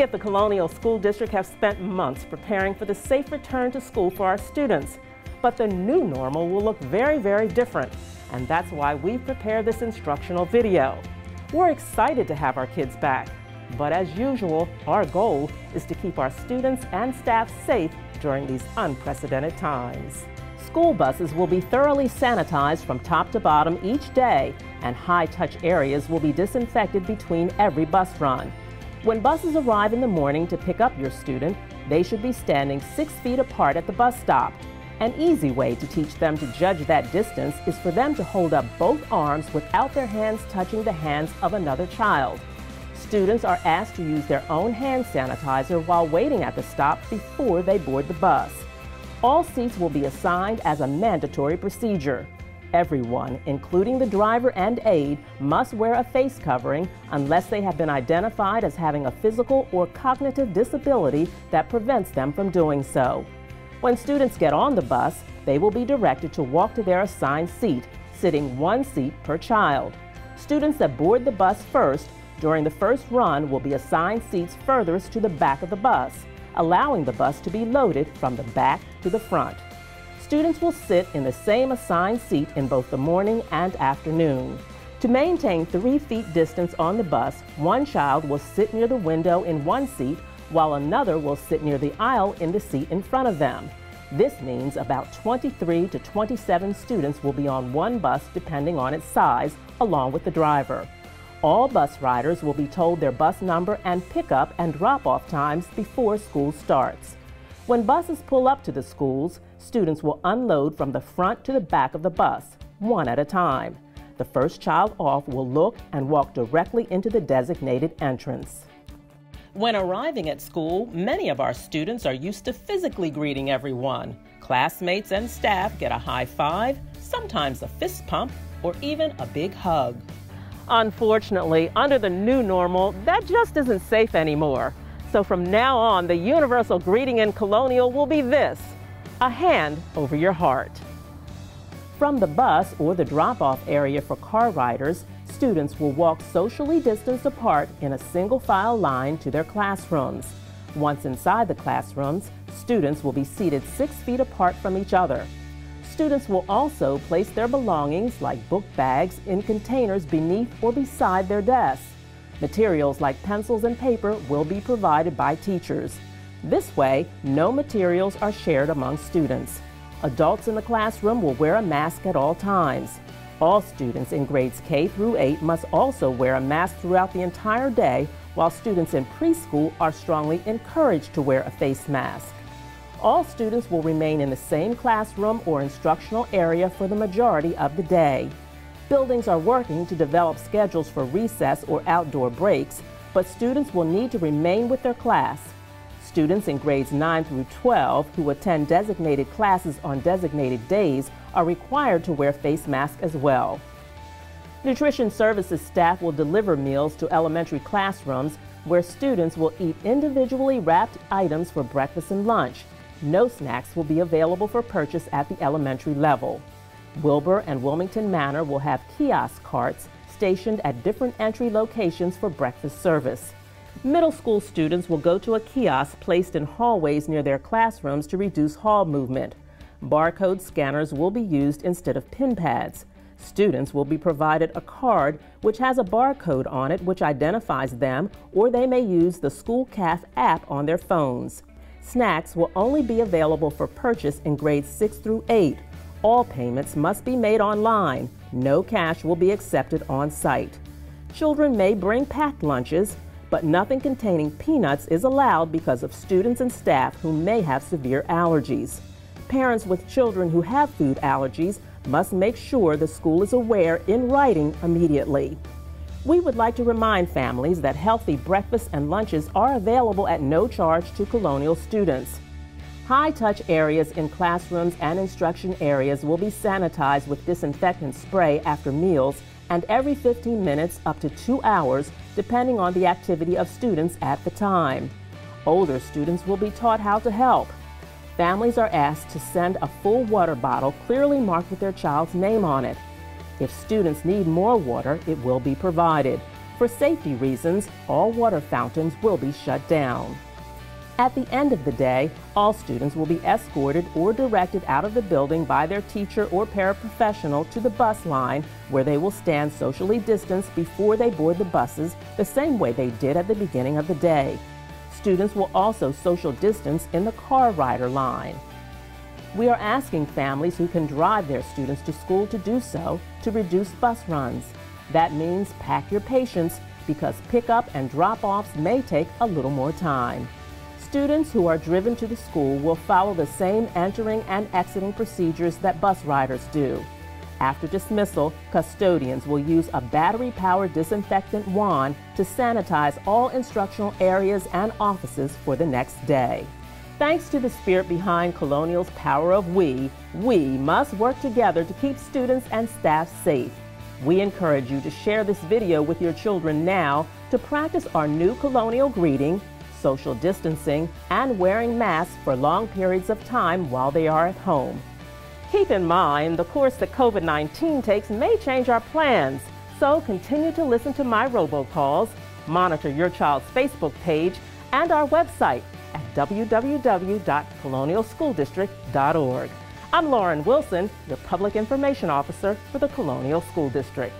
At the Colonial School District have spent months preparing for the safe return to school for our students. But the new normal will look very, very different. And that's why we've prepared this instructional video. We're excited to have our kids back. But as usual, our goal is to keep our students and staff safe during these unprecedented times. School buses will be thoroughly sanitized from top to bottom each day, and high-touch areas will be disinfected between every bus run. When buses arrive in the morning to pick up your student, they should be standing six feet apart at the bus stop. An easy way to teach them to judge that distance is for them to hold up both arms without their hands touching the hands of another child. Students are asked to use their own hand sanitizer while waiting at the stop before they board the bus. All seats will be assigned as a mandatory procedure. Everyone, including the driver and aide, must wear a face covering unless they have been identified as having a physical or cognitive disability that prevents them from doing so. When students get on the bus, they will be directed to walk to their assigned seat, sitting one seat per child. Students that board the bus first during the first run will be assigned seats furthest to the back of the bus, allowing the bus to be loaded from the back to the front. Students will sit in the same assigned seat in both the morning and afternoon. To maintain three feet distance on the bus, one child will sit near the window in one seat while another will sit near the aisle in the seat in front of them. This means about 23 to 27 students will be on one bus depending on its size, along with the driver. All bus riders will be told their bus number and pickup and drop off times before school starts. When buses pull up to the schools, students will unload from the front to the back of the bus, one at a time. The first child off will look and walk directly into the designated entrance. When arriving at school, many of our students are used to physically greeting everyone. Classmates and staff get a high five, sometimes a fist pump, or even a big hug. Unfortunately, under the new normal, that just isn't safe anymore. So from now on, the universal greeting in Colonial will be this, a hand over your heart. From the bus or the drop-off area for car riders, students will walk socially distanced apart in a single file line to their classrooms. Once inside the classrooms, students will be seated six feet apart from each other. Students will also place their belongings like book bags in containers beneath or beside their desks. Materials like pencils and paper will be provided by teachers. This way, no materials are shared among students. Adults in the classroom will wear a mask at all times. All students in grades K through 8 must also wear a mask throughout the entire day, while students in preschool are strongly encouraged to wear a face mask. All students will remain in the same classroom or instructional area for the majority of the day. Buildings are working to develop schedules for recess or outdoor breaks, but students will need to remain with their class. Students in grades 9 through 12 who attend designated classes on designated days are required to wear face masks as well. Nutrition Services staff will deliver meals to elementary classrooms where students will eat individually wrapped items for breakfast and lunch. No snacks will be available for purchase at the elementary level. Wilbur and Wilmington Manor will have kiosk carts stationed at different entry locations for breakfast service. Middle school students will go to a kiosk placed in hallways near their classrooms to reduce hall movement. Barcode scanners will be used instead of pin pads. Students will be provided a card which has a barcode on it which identifies them, or they may use the School CAF app on their phones. Snacks will only be available for purchase in grades 6 through 8 all payments must be made online. No cash will be accepted on site. Children may bring packed lunches, but nothing containing peanuts is allowed because of students and staff who may have severe allergies. Parents with children who have food allergies must make sure the school is aware in writing immediately. We would like to remind families that healthy breakfasts and lunches are available at no charge to Colonial students. High-touch areas in classrooms and instruction areas will be sanitized with disinfectant spray after meals and every 15 minutes up to two hours, depending on the activity of students at the time. Older students will be taught how to help. Families are asked to send a full water bottle clearly marked with their child's name on it. If students need more water, it will be provided. For safety reasons, all water fountains will be shut down. At the end of the day, all students will be escorted or directed out of the building by their teacher or paraprofessional to the bus line where they will stand socially distanced before they board the buses the same way they did at the beginning of the day. Students will also social distance in the car rider line. We are asking families who can drive their students to school to do so to reduce bus runs. That means pack your patience because pickup and drop offs may take a little more time. Students who are driven to the school will follow the same entering and exiting procedures that bus riders do. After dismissal, custodians will use a battery powered disinfectant wand to sanitize all instructional areas and offices for the next day. Thanks to the spirit behind Colonial's Power of We, we must work together to keep students and staff safe. We encourage you to share this video with your children now to practice our new Colonial greeting social distancing, and wearing masks for long periods of time while they are at home. Keep in mind, the course that COVID 19 takes may change our plans, so continue to listen to my robocalls, monitor your child's Facebook page, and our website at www.colonialschooldistrict.org. I'm Lauren Wilson, your Public Information Officer for the Colonial School District.